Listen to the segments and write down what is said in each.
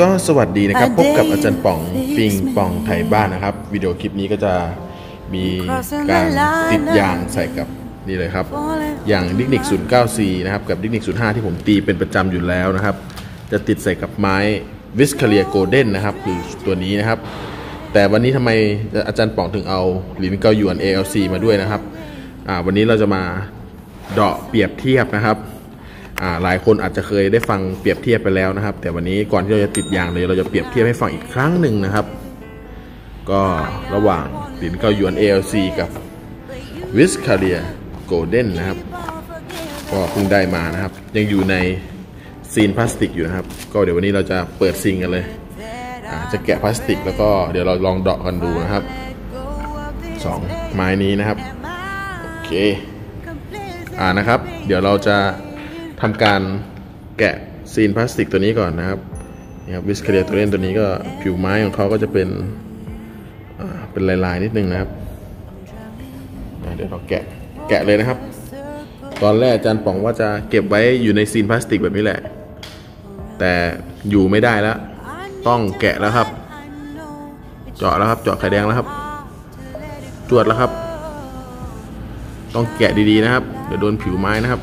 ก็สวัสดีนะครับ พบกับอาจารย์ป๋องปิงปองไทยบ้านนะครับ วิดีโอคลิปนี้ก็จะมีการติดยางใส่กับนี่เลยครับ อย่างดิกนิก 09C นะครับกับ Dignics 05 ที่ผมตีเป็นประจำอยู่แล้วนะครับ จะติดใส่กับไม้ Viscaria Golden นะครับ คือตัวนี้นะครับ แต่วันนี้ทำไมอาจารย์ป๋องถึงเอาหลินเกาหยวน ALC มาด้วยนะครับอ่าวันนี้เราจะมาเดาะเปรียบเทียบนะครับอ่า หลายคนอาจจะเคยได้ฟังเปรียบเทียบไปแล้วนะครับ แต่วันนี้ก่อนที่เราจะติดยางเลยเราจะเปรียบเทียบให้ฟังอีกครั้งหนึ่งนะครับ ก็ระหว่างหลินเกาหยวน ALC กับวิสคาเลียโกลเด้นนะครับ ก็เพิ่งได้มานะครับ ยังอยู่ในซีนพลาสติกอยู่นะครับ ก็เดี๋ยววันนี้เราจะเปิดซิงกันเลยจะแกะพลาสติกแล้วก็เดี๋ยวเราลองเดาะกันดูนะครับสองไม้นี้นะครับ โอเค อ่านะครับ เดี๋ยวเราจะ ทำการแกะซีนพลาสติกตัวนี้ก่อนนะครับนี่ครับวิสคาเลียตัวเล่นตัวนี้ก็ผิวไม้ของเขาก็จะเป็นเป็นลายๆนิดนึงนะครับเดี๋ยวเราแกะแกะเลยนะครับ ตอนแรกอาจารย์ป๋องว่าจะเก็บไว้อยู่ในซีนพลาสติกแบบนี้แหละ แต่อยู่ไม่ได้แล้ว ต้องแกะแล้วครับ เจาะแล้วครับ เจาะไข่แดงแล้วครับ จวดแล้วครับ ต้องแกะดีๆนะครับ เดี๋ยวโดนผิวไม้นะครับ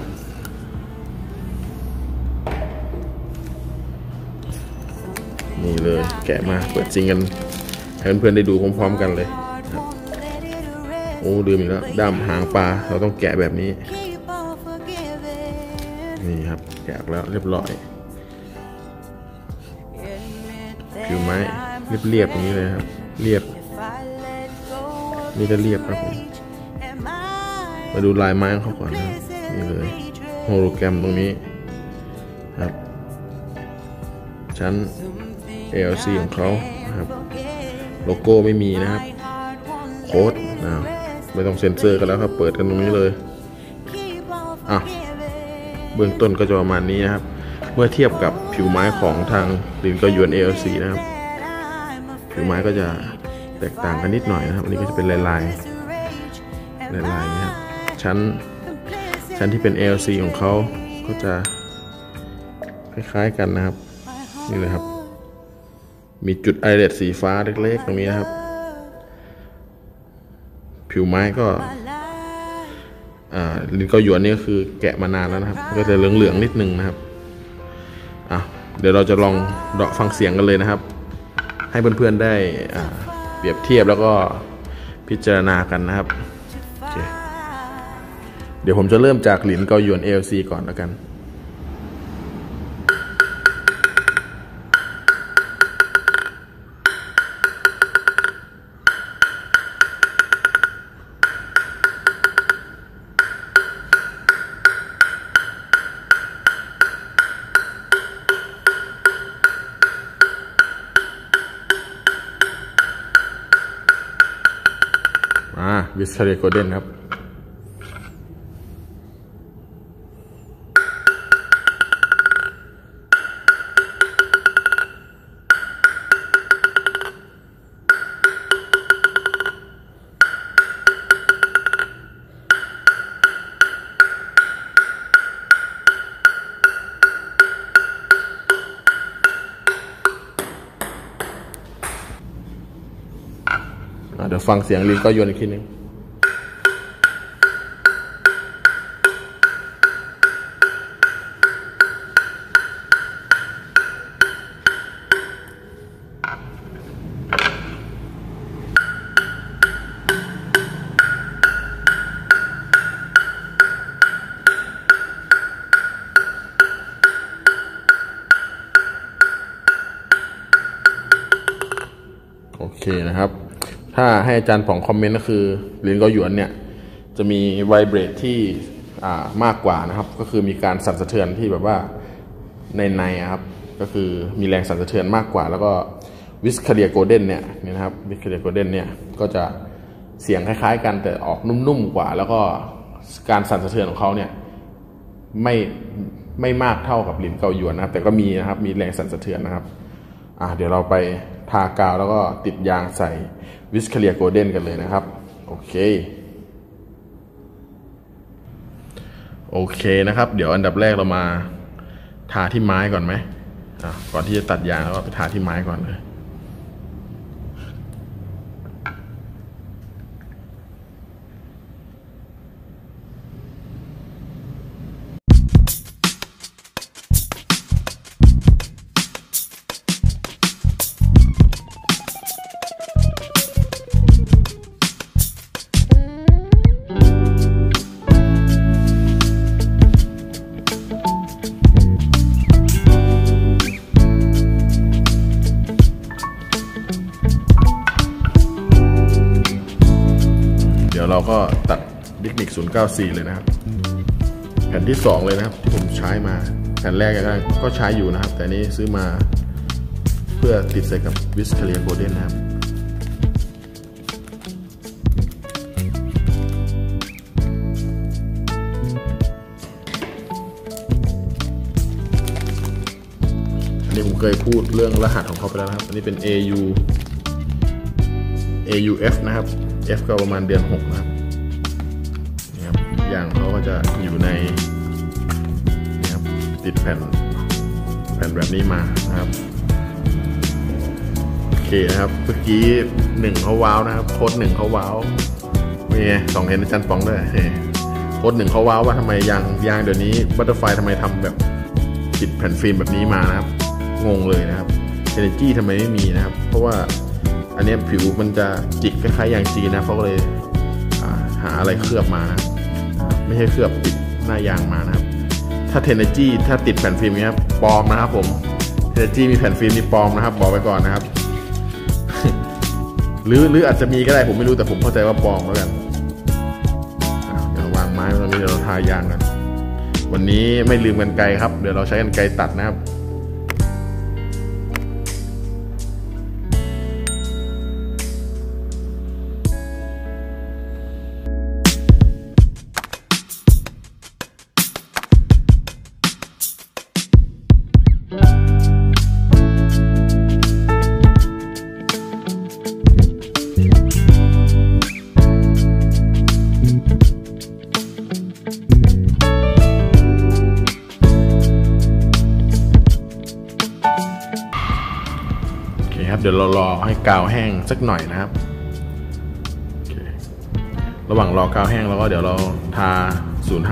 แกะมาเปิดซิงกันให้เพื่อนๆได้ดูพร้อมๆกันเลยโอ้ลืมอีกแล้วด้ามหางปลาเราต้องแกะแบบนี้ นี่ครับแกะแล้วเรียบร้อยผิวไม้เรียบๆอย่างนี้เลยครับ เรียบ นี่จะเรียบครับผมมาดูลายไม้ของเขาก่อนนะนี่เลยโฮโลแกรมตรงนี้ครับ ชั้น ALC ของเขานะครับโลโก้ไม่มีนะครับโค้ดนะไม่ต้องเซ็นเซอร์กันแล้วครับ เปิดกันตรงนี้เลยอะเบื้องต้นก็จะประมาณนี้นะครับ เมื่อเทียบกับผิวไม้ของทางลินกอยวน ALC นะครับ ผิวไม้ก็จะแตกต่างกันนิดหน่อยนะครับ อันนี้ก็จะเป็นลายลายลายลายนะครับชั้นชั้นที่เป็น ALC ของเขาก็จะคล้ายๆกันนะครับ นี่เลยครับ มีจุดไอเลดสีฟ้าเล็กๆ ตรงนี้นะครับ ผิวไม้ก็อ่าลินเกาหยวนนี่ก็คือแกะมานานแล้วนะครับ ก็จะเหลืองๆนิดนึงนะครับอะเดี๋ยวเราจะลองเดาะฟังเสียงกันเลยนะครับ ให้เพื่อนๆได้เปรียบเทียบแล้วก็พิจารณากันนะครับเคเดี๋ยวผมจะเริ่มจากหลินเกาหยวน ALC ก่อนแล้วกัน มาวิสเทเรโกเด้นครับอะเดี๋ยวฟังเสียงลินก็โยนอีกทีนึง โอเคนะครับ ถ้าให้อาจารย์ป๋องคอมเมนต์ก็คือเหรียญเกาหยวนเนี่ยจะมี vibrate ที่มากกว่านะครับ ก็คือมีการสั่นสะเทือนที่แบบว่าในในๆครับ ก็คือมีแรงสั่นสะเทือนมากกว่า แล้วก็ Viscaria Golden เนี่ยนี่นะครับ Viscaria Golden เนี่ยก็จะเสียงคล้ายๆกันแต่ออกนุ่มๆกว่า แล้วก็การสั่นสะเทือนของเขาเนี่ยไม่ไม่มากเท่ากับหลินเกาหยวนนะครับ แต่ก็มีนะครับมีแรงสั่นสะเทือนนะครับ อะเดี๋ยวเราไปทากาวแล้วก็ติดยางใส่วิสเคเลียโกลเด้นกันเลยนะครับ โอเค โอเคนะครับ เดี๋ยวอันดับแรกเรามาทาที่ไม้ก่อนไหมอะก่อนที่จะตัดยางแล้วก็ไปทาที่ไม้ก่อนเลย 094 เลยนะครับ แผ่นที่ 2 เลยนะครับ ที่ผมใช้มา แผ่นแรกก็ใช้อยู่นะครับ แต่นี้ซื้อมาเพื่อติดใส่กับวิสเคเลียโกลเด้นนะครับอันนี้ผมเคยพูดเรื่องรหัสของเขาไปแล้วนะครับ อันนี้เป็น AU AUF นะครับ F ก็ประมาณเดือน 6 นะครับ นี่ครับยางเขาก็จะอยู่ในนี่ครับติดแผ่นแผ่นแบบนี้มานะครับโอเคนะครับเมื่อกี้หนึ่งเขาว้าวนะครับโค้ดหนึ่งเขาว้าวมีสองเห็นอาจารย์ปองด้วยโค้ดหนึ่งเขาว้าวว่าทำไมยางยางเดี๋ยวนี้บัตเตอร์ไฟทำไมทำแบบติดแผ่นฟิล์มแบบนี้มานะครับ งงเลยนะครับเอเนจีทำไมไม่มีนะครับ เพราะว่าอันนี้ผิวมันจะจิกคล้ายๆยางจีนนะเขาก็เลยหาอะไรเคลือบมานะครับ ไม่ใช่เคลือบติดหน้ายางมานะครับ ถ้าเทนจี้ถ้าติดแผ่นฟิล์มเนี้ยปลอมนะครับผมเทนจี้มีแผ่นฟิล์มนี่ปลอมนะครับ บอกไปก่อนนะครับ หรือหรืออาจจะมีก็ได้ผมไม่รู้แต่ผมเข้าใจว่าปลอมแล้วกันเดี๋ยววางไม้ตรงนี้เดี๋ยวเราทายางกันวันนี้ไม่ลืมกันไกลครับ เดี๋ยวเราใช้กันไกลตัดนะครับ สักหน่อยนะครับ ระหว่างรอกาวแห้งเราก็เดี๋ยวเราทา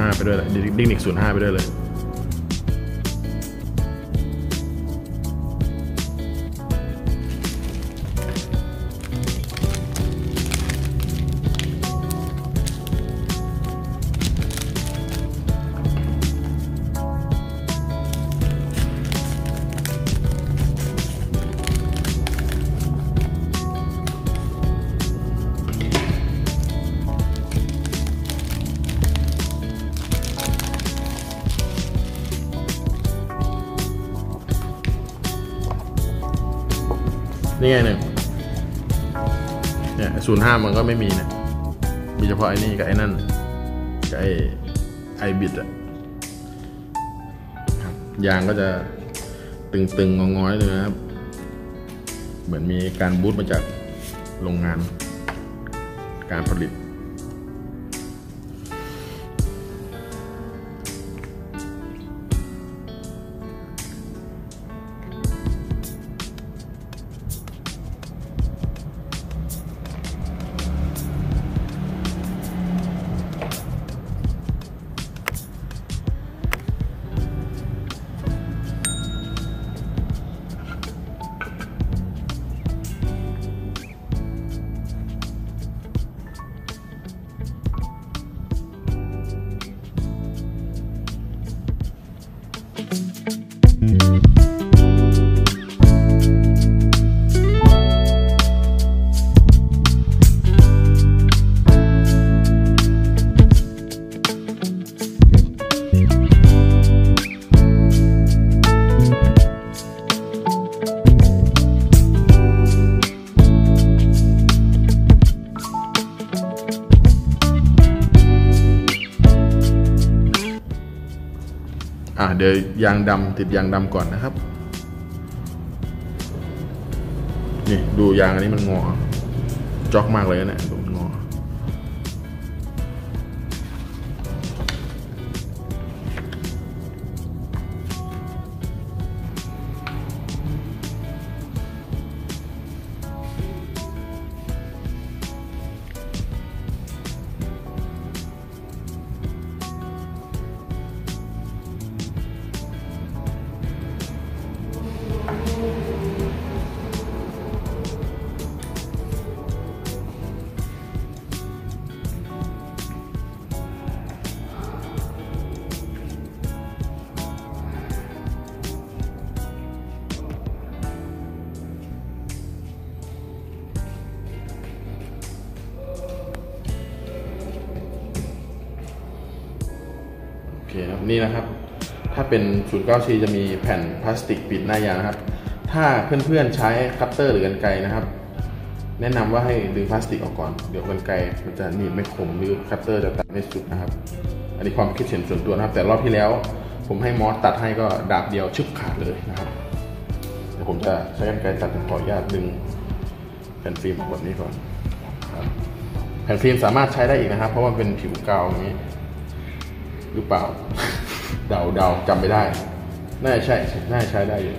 05 ไปด้วยเลยดิกนิก05 ไปด้วยเลย นี่ไงหนึ่งเนี่ยศูนย์ห้ามันก็ไม่มีเนี่ยมีเฉพาะไอ้นี่กับไอ้นั่นกับไอ้ไอบิดอะครับยางก็จะตึงๆงอๆเลยนะครับ เหมือนมีการบูตมาจากโรงงาน การผลิต เดี๋ยวยางดำติดยางดำก่อนนะครับ นี่ดูยางอันนี้มันงอจอกมากเลยนะ นี่นะครับ ถ้าเป็น 09C จะมีแผ่นพลาสติกปิดหน้ายางนะครับ ถ้าเพื่อนๆใช้คัตเตอร์หรือกรรไกรนะครับ แนะนำว่าให้ดึงพลาสติกออกก่อน เดี๋ยวกรรไกรมันจะหนีบไม่คมหรือคัตเตอร์จะตัดไม่สุดนะครับ อันนี้ความคิดเห็นส่วนตัวนะครับ แต่รอบที่แล้ว ผมให้มอสตัดให้ก็ดาบเดียวชึบขาดเลยนะครับเดี๋ยวผมจะใช้กรรไกรตัดขออนุญาตดึงแผ่นฟิล์มออกแบบนี้ก่อนแผ่นฟิล์มสามารถใช้ได้อีกนะครับ เพราะว่าเป็นผิวกาวอย่างนี้ หรือเปล่า เดาเดาจำไม่ได้ น่าจะใช่ น่าจะใช้ได้อยู่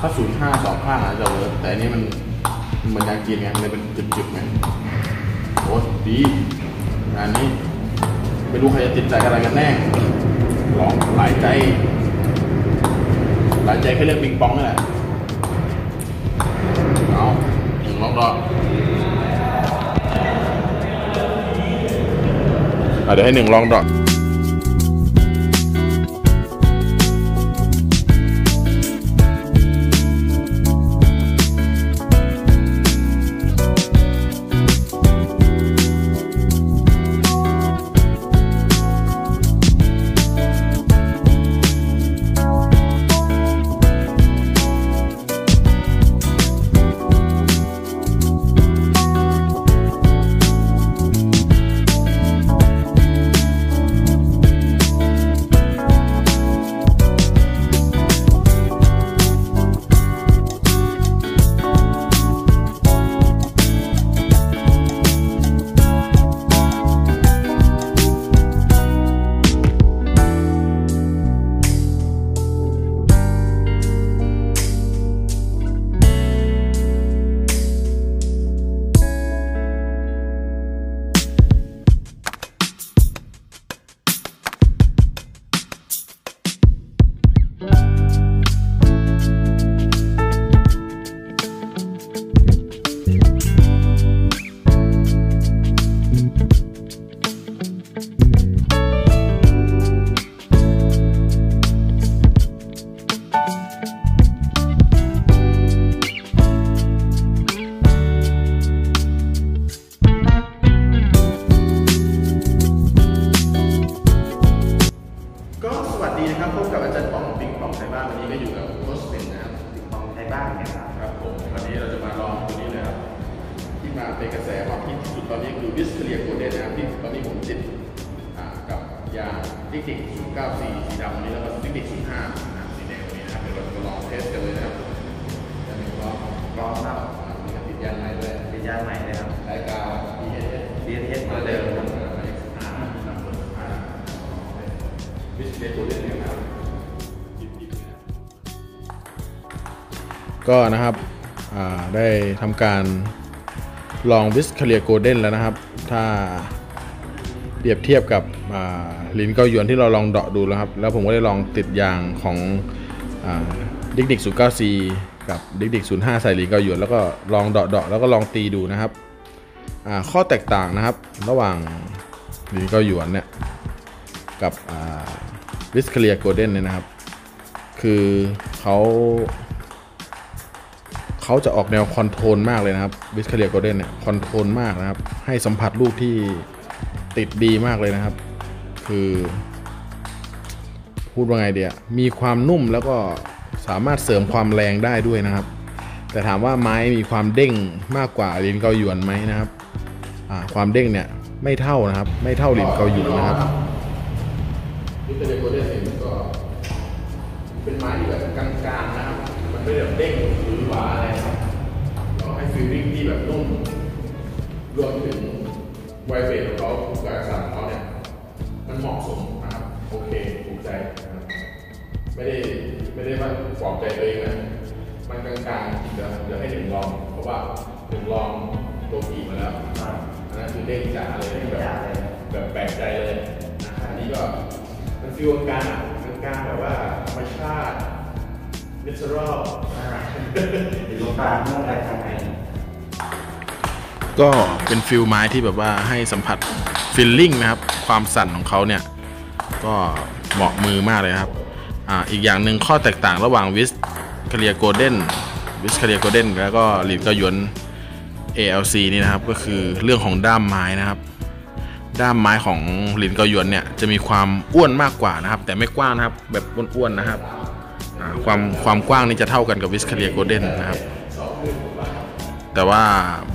ถ้าศูนย์ห้าสองข้าจะเวิร์กแต่อันนี้มันมันยางกินไงมันเลยเป็นจุดๆไงโอ้ดีงานนี้ไม่รู้ใครจะติดใจอะไรกันแน่ลองหลายใจ หลายใจแค่เรื่องปิงปองนี่แหละเอาหนึ่งลองดอกเดี๋ยวให้หนึ่งลองดอกำการลองวิสเค l ียโกลเด้นแล้วนะครับ ถ้าเปรียบเทียบกับหลินเกาหยวนที่เราลองเดาะดูแล้วครับ แล้วผมก็ได้ลองติดยางของ Dignics ศูนย์เก้า C กับ Dignics ศูนย์ห้าใส่หลินเกาหยวนแล้วก็ลองเดาะเดาะแล้วก็ลองตีดูนะครับข้อแตกต่างนะครับระหว่างหลินเกาหยวนเนี่ยกับวิสเค l ียโกลเด้นเนี่ยนะครับ คือเขา เขาจะออกแนว control มากเลยนะครับ Viscaria Golden เนี่ย control มากนะครับ ให้สัมผัสลูกที่ติดดีมากเลยนะครับ คือ พูดว่าไงเดียมีความนุ่มแล้วก็สามารถเสริมความแรงได้ด้วยนะครับ แต่ถามว่าไม้มีความเด้งมากกว่าหลินเกาหยวนไหมนะครับความเด้งเนี่ยไม่เท่านะครับ ไม่เท่าหลินเกาหยวนนะครับวิสคาเรียโกลเด้นเนี่ยก็เป็นไม้ที่แบบกลางๆนะครับ มันไม่ได้แบบเด้งหรือหวาอะไร ฟีลลิ่งที่แบบนุ่มรวมถึงไวเบรของเขาการสั่นของเขาเนี่ยมันเหมาะสมนะครับ โอเคถูกใจ ไม่ได้ไม่ได้ว่าปลอบใจตัวเองนะมันกลางๆเดี๋ยวเดี๋ยวให้หนึ่งลอง เพราะว่าหนึ่งลองตัวผีมาแล้วอันนั้นคือเด้งจ๋าเลยแบบแบบแปลกใจเลยนะอันนี้ก็มัน feel กลางอะกลางแบบว่าธรรมชาติ neutral อ่าอยู่ตรงกลางเมื่อไรทางไหน ก็เป็น feel ไม้ที่แบบว่าให้สัมผัส feeling นะครับ ความสั่นของเขาเนี่ย ก็เหมาะมือมากเลยครับอ่าอีกอย่างหนึ่งข้อแตกต่างระหว่าง Viscaria Golden Viscaria Golden แล้วก็หลินเกาหยวน ALC นี่นะครับก็คือเรื่องของด้ามไม้นะครับ ด้ามไม้ของหลินเกาหยวนเนี่ยจะมีความอ้วนมากกว่านะครับ แต่ไม่กว้างนะครับแบบอ้วนๆนะครับความความกว้างนี่จะเท่ากันกับ Viscaria Golden นะครับ แต่ว่า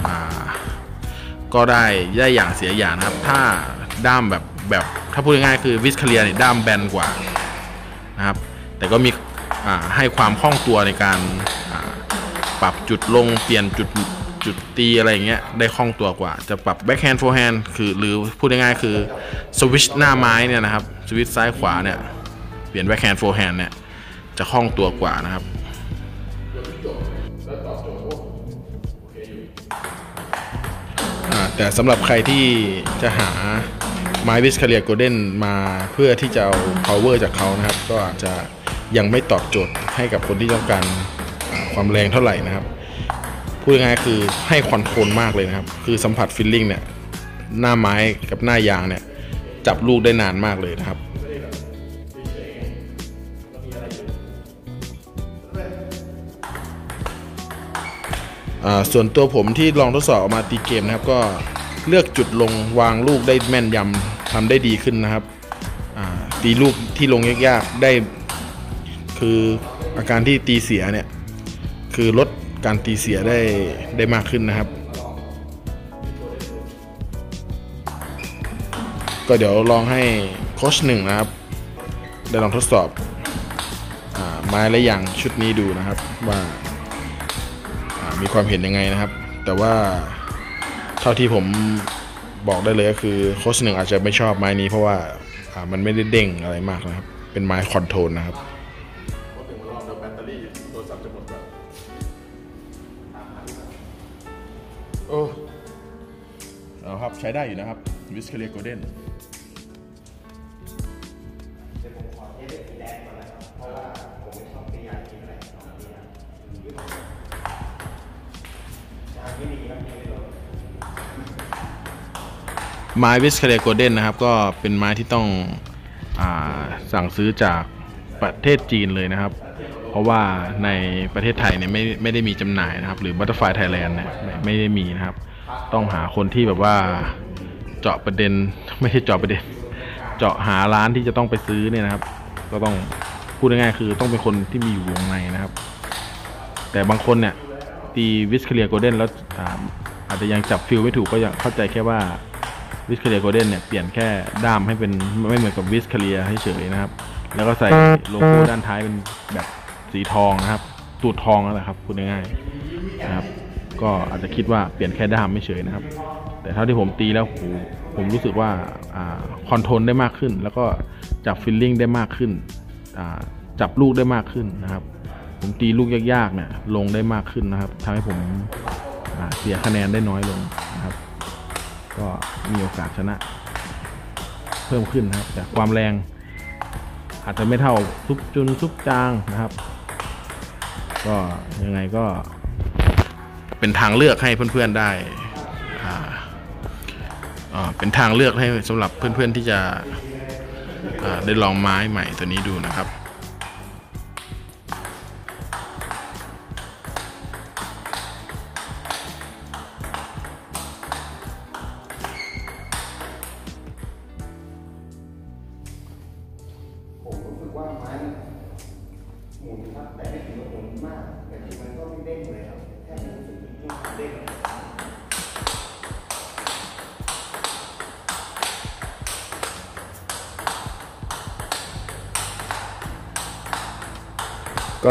อ่า ก็ได้ได้อย่างเสียอย่างนะครับ ถ้าด้ามแบบแบบถ้าพูดง่ายๆคือ Viscaria เนี่ยด้ามแบนกว่านะครับ แต่ก็มีให้ความคล่องตัวในการปรับจุดลงเปลี่ยนจุดจุดตีอะไรอย่างเงี้ยได้คล่องตัวกว่า จะปรับ backhand forehand คือหรือพูดง่ายๆคือสวิชหน้าไม้เนี่ยนะครับสวิชซ้ายขวาเนี่ยเปลี่ยน backhand forehand เนี่ยจะคล่องตัวกว่านะครับ แต่สำหรับใครที่จะหาไม้ Viscaria Golden มาเพื่อที่จะเอา power จากเขานะครับ ก็อาจจะยังไม่ตอบโจทย์ให้กับคนที่ต้องการความแรงเท่าไหร่นะครับ พูดง่ายๆคือให้ control มากเลยนะครับ คือสัมผัส feeling เนี่ย หน้าไม้กับหน้ายางเนี่ย จับลูกได้นานมากเลยนะครับ ส่วนตัวผมที่ลองทดสอบออกมาตีเกมนะครับก็เลือกจุดลงวางลูกได้แม่นยำทำได้ดีขึ้นนะครับตีลูกที่ลงยากๆได้ คืออาการที่ตีเสียเนี่ยคือลดการตีเสียได้ได้มากขึ้นนะครับ ก็เดี๋ยวลองให้โค้ชหนึ่งนะครับ ได้ลองทดสอบอาไม้และยางชุดนี้ดูนะครับว่า มีความเห็นยังไงนะครับ แต่ว่าเท่าที่ผมบอกได้เลยก็คือโค้ชหนึ่งอาจจะไม่ชอบไม้นี้เพราะว่ามันไม่ได้เด้งอะไรมากนะครับ เป็นไม้คอนโทรลนะครับโอ้เอาครับใช้ได้อยู่นะครับวิสเคเลียโกลเด้น ไม้วิสคาเ e โกเด้นนะครับ ก็เป็นไม้ที่ต้องอสั่งซื้อจากประเทศจีนเลยนะครับ เพราะว่าในประเทศไทยเนี่ยไม่ไม่ได้มีจำหน่ายนะครับ หรือ Butterfly Thailand เนี่ยไม่ได้มีนะครับ ต้องหาคนที่แบบว่าเจาะประเด็นไม่ใช่เจาะประเด็น เจาะหาร้านที่จะต้องไปซื้อเนี่ยนะครับ ก็ต้องพูดง่ายๆคือต้องเป็นคนที่มีอยู่วงในนะครับ แต่บางคนเนี่ยตีViscaria Golden แล้วอาจจะยังจับ feel ไม่ถูกก็ยังเข้าใจแค่ว่า Viscaria Golden เนี่ยเปลี่ยนแค่ด้ามให้เป็นไม่เหมือนกับ Viscaria เฉยนะครับ แล้วก็ใส่โลโก้ด้านท้ายเป็นแบบสีทองนะครับ ตูดทองนั่นแหละครับพูดง่ายๆนะครับ ก็อาจจะคิดว่าเปลี่ยนแค่ด้ามไม้เฉยนะครับ แต่เท่าที่ผมตีแล้วโหผมรู้สึกว่า control ได้มากขึ้น แล้วก็จับ feeling ได้มากขึ้นจับลูกได้มากขึ้นนะครับ ผมตีลูกยากๆเนี่ยลงได้มากขึ้นนะครับทำให้ผมเสียคะแนนได้น้อยลง ก็มีโอกาสชนะ เพิ่มขึ้นนะครับแต่ความแรง อาจจะไม่เท่าซุปจุนซุปจางนะครับ ก็ยังไงก็ เป็นทางเลือกให้เพื่อนๆได้เป็นทางเลือกให้สำหรับเพื่อนๆที่จะได้ลองไม้ใหม่ตัวนี้ดูนะครับ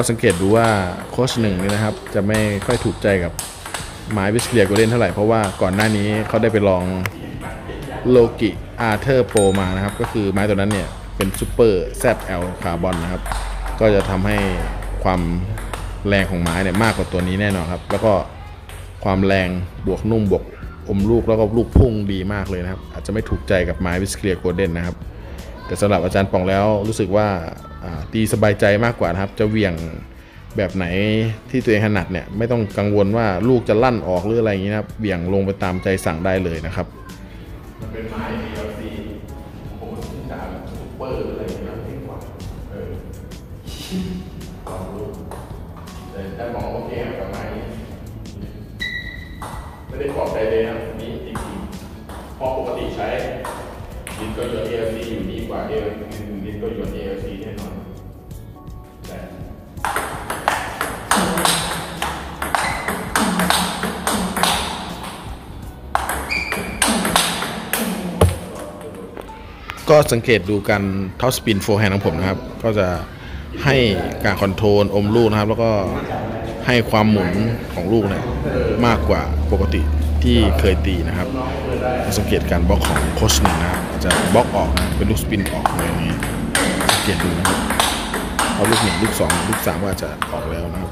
ก็สังเกตดูว่าโค้ชหนึ่งนี่นะครับ จะไม่ค่อยถูกใจกับไม้ Viscaria Golden เท่าไหร่ เพราะว่าก่อนหน้านี้เขาได้ไปลอง Loki Arthur Pro มานะครับ ก็คือไม้ตัวนั้นเนี่ย เป็น Super ZL Carbon นะครับ ก็จะทำให้ความแรงของไม้เนี่ยมากกว่าตัวนี้แน่นอนครับ แล้วก็ความแรงบวกนุ่มบวกอมลูกแล้วก็ลูกพุ่งดีมากเลยนะครับ อาจจะไม่ถูกใจกับไม้ Viscaria Golden นะครับ แต่สำหรับอาจารย์ปองแล้วรู้สึกว่า ตีสบายใจมากกว่านะครับ จะเวี่ยงแบบไหนที่ตัวเองถนัดเนี่ยไม่ต้องกังวลว่าลูกจะลั่นออกหรืออะไรอย่างนี้นะครับเหวี่ยงลงไปตามใจสั่งได้เลยนะครับมันเป็นไม้ ก็สังเกตดูการ topspin forehand ของผมนะครับ ก็จะให้การ control อมลูกนะครับ แล้วก็ให้ความหมุนของลูกเนี่ยมากกว่าปกติที่เคยตีนะครับ สังเกตการบล็อกของโค้ชหนึ่งนะครับจะบล็อกออกนะเป็นลูก spin ออกอย่างนี้สังเกตดูนะครับเอาลูกหนึ่งลูกสองลูกสามก็อาจจะออกแล้วนะครับ